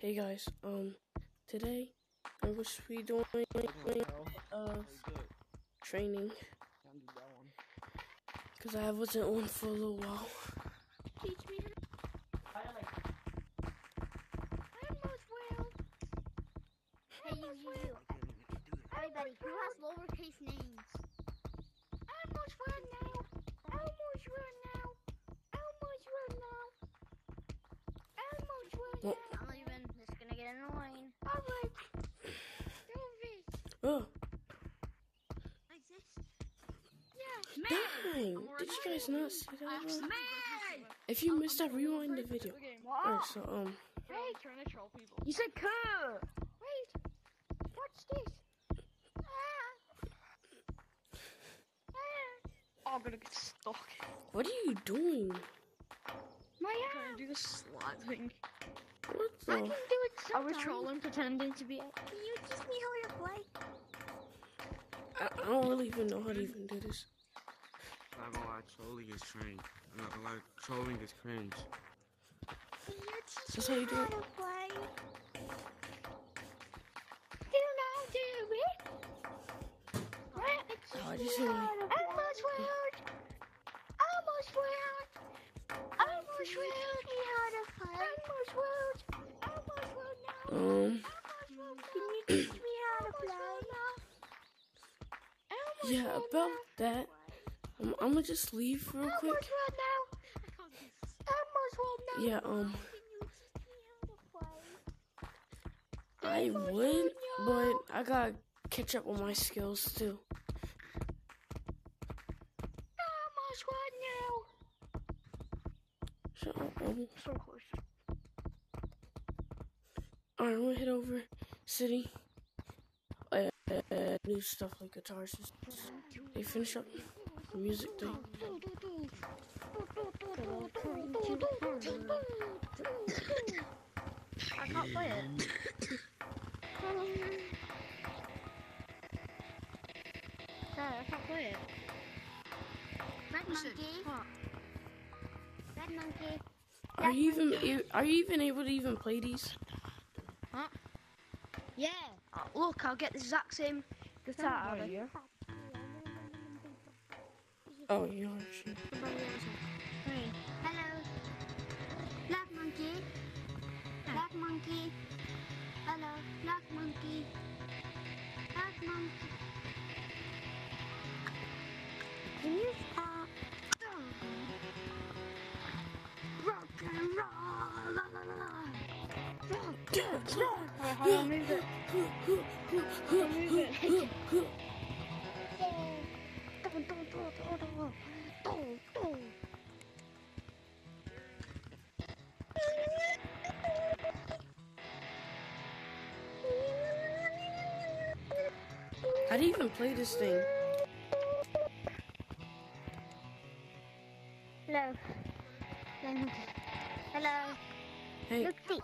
Hey guys, um, today I'm going to be doing of training because I wasn't on for a little while. Teach me. I'm Roswell. Hey, you, you, you. Everybody, who has lowercase names? Elmo's run now. Elmo's run now. Elmo's run now. Elmo's run Well- now. I'm leaving. This is gonna get annoying. Alright. Oh, Like this? Yeah. dang! Did you guys not see that? bro? Man! If you missed that, rewind the video. Alright, so, um, Wait, trying to troll people. you said cur. Wait. What's this? Oh, I'm gonna get stuck. what are you doing? My I'm Trying to do the slot thing. What I can do it I was sometimes. trolling, pretending to be. Can you teach me how to play? I, I don't really even know how to even do this. Not gonna lie, trolling is cringe. I'm not gonna lie, trolling is cringe. Can you teach That's me how you do how it? to play? Do you know do it? What? Oh, I just Almost yeah, about that, um, I'm gonna just leave real quick. Almost now. Almost world now. Yeah, um, Can you teach me how to play? I would, but I gotta catch up on my skills too. Almost world now. So, um. Alright, I'm gonna head over city. Uh, uh, new stuff like guitars. and stuff. They finish up the music thing. I can't play it. Dad, I can't play it. Red monkey. Red monkey. Are you even are you even able to even play these? Yeah. Oh, look, I'll get the exact same guitar. out of it. Oh, you are. Sure. Hello. Black monkey. Black monkey. Hello. Black monkey. Black monkey. Can you stop? Hold on, move it. Move it. Dun. How do you even play this thing? Hello. Monkey. Hello. Hey, Look.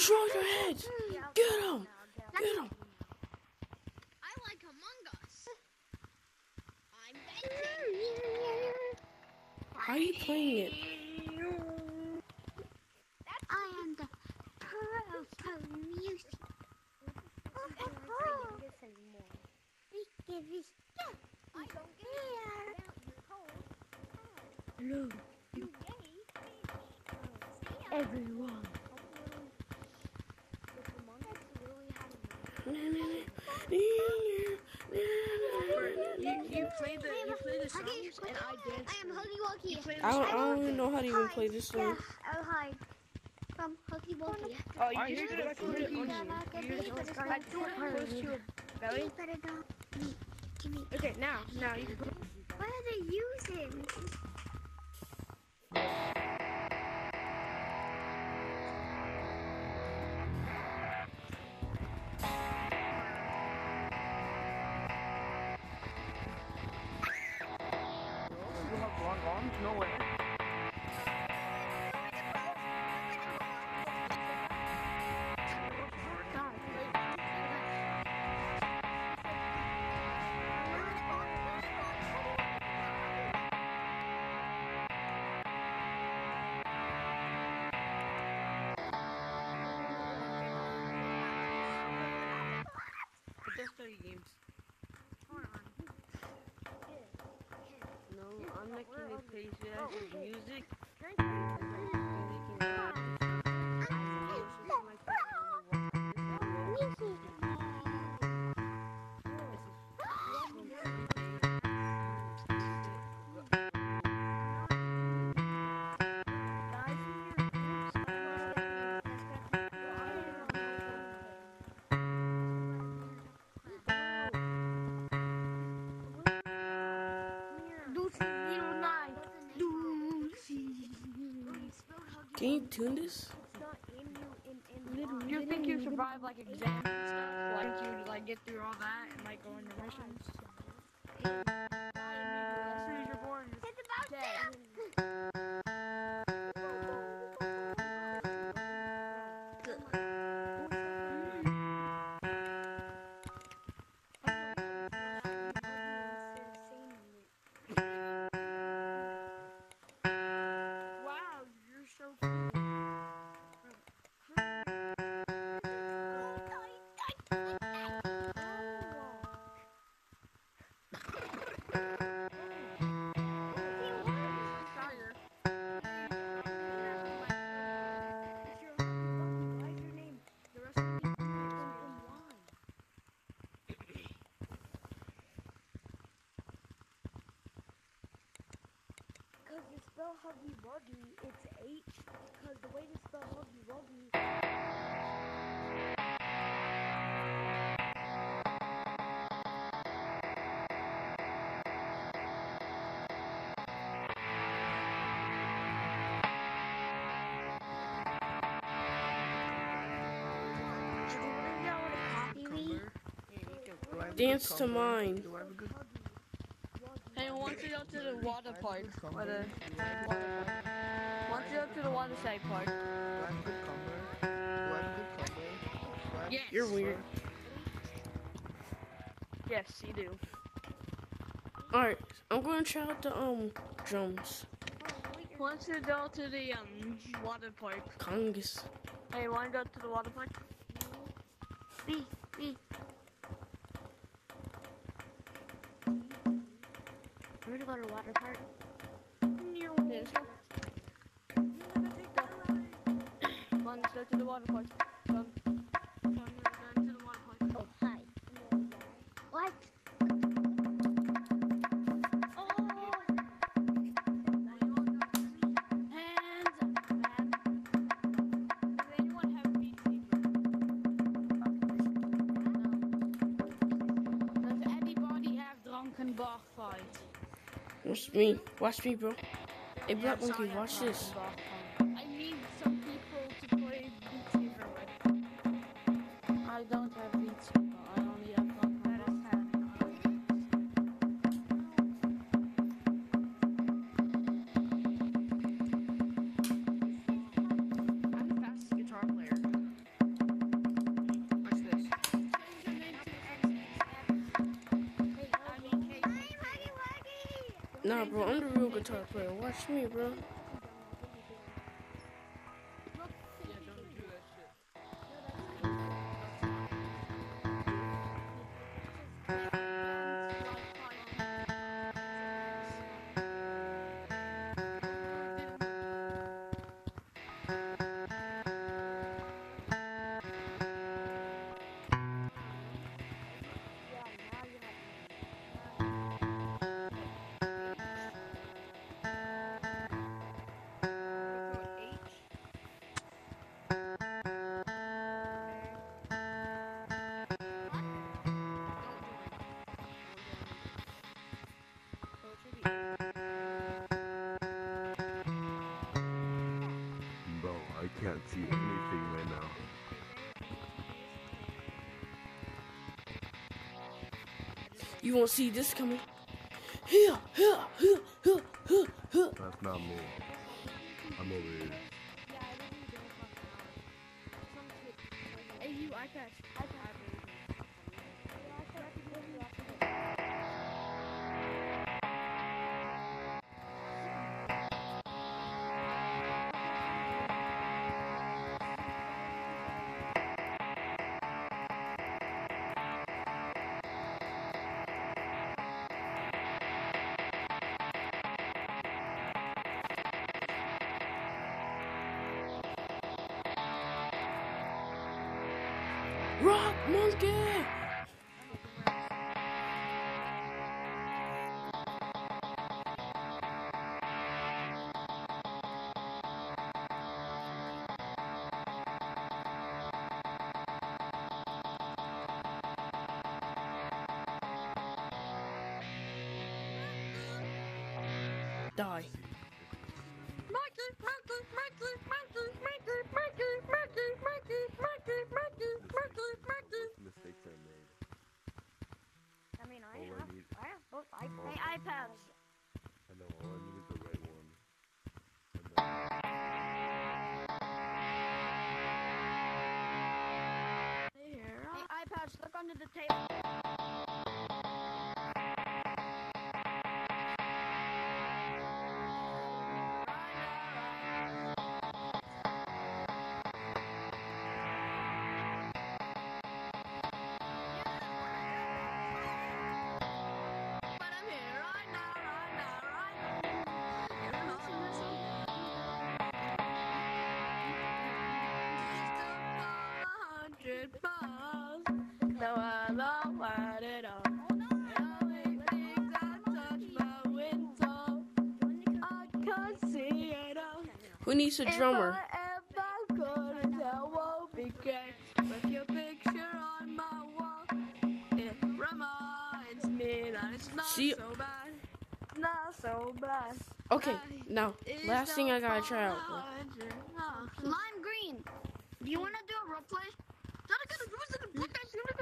Destroy your heads. Get him, get him. I like Among Us. I'm are you playing it? I am the pro pro music. Oh, we give this I don't get here. Hello, everyone. You, you play the you play the songs and I dance. I am Huggy Wuggy. I don't, I don't even know how to even play this Yeah, oh, thing. I'll hide from Huggy Wuggy. Oh, you just gotta put it on you. You just gotta do it close to your belly. Put it on me. Give me. Okay, now, now you can put What are they using? 30 games. No, I'm not gonna play you music. Can you tune this? You think you survive like exams and stuff? Like you like get through all that and like go into missions? As soon as you're born, you're dead. Spell Huggy Wuggy, it's H. Because the way to spell Huggy Wuggy. Dance to mine. Hey, once you go to the water park, or the water park. Once you go to the water side park. Yes. You're weird. Yes, you do. Alright, I'm gonna try out the um drums. Once you go to the um water park. Congus. Hey, wanna go to the water park? B, B. We're gonna go to water park. Let's go to the water park. Watch me. Watch me, bro. Hey, Black Monkey, watch this. Nah, bro, I'm the real guitar player. Watch me, bro. Can't see anything right now. You won't see this coming. Here, here, here, here, here, here. That's not me. I'm over here. Hey, you iPad. Rock monkey! Die. Under the table. Me that it's not See- so. Not so bad. Okay, now, last thing I gotta try out. Lime green. Do you want to do a role play?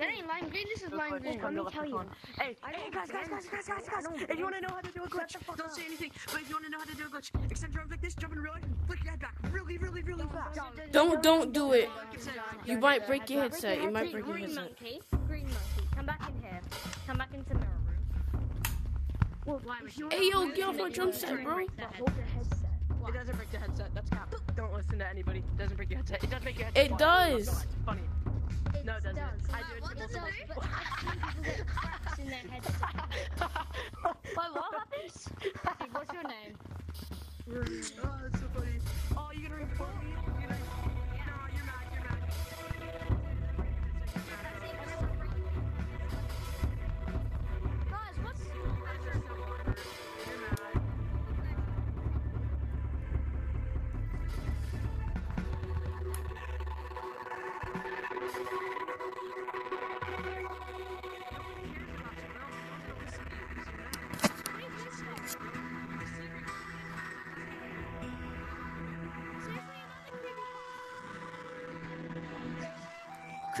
That ain't lime green. This is lime green. Let me tell you. Hey, hey guys, guys, guys, guys, guys, guys. If you want to know how to do a glitch, don't say anything. But if you want to know how to do a glitch, extend your arms like this, jump in real life, Don't, don't do it. You might break your headset. You might break your Green headset. monkey. Green monkey. Come back in here. Come back into mirror room. Hey, yo, get off my drum set, bro. Hold the headset. It doesn't break the headset. That's cap. Don't listen to anybody. It doesn't break your headset. It does make your headset. It does. It's funny. No, it doesn't. I do it What does multiple it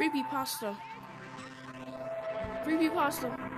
Creepy pasta. Creepy pasta.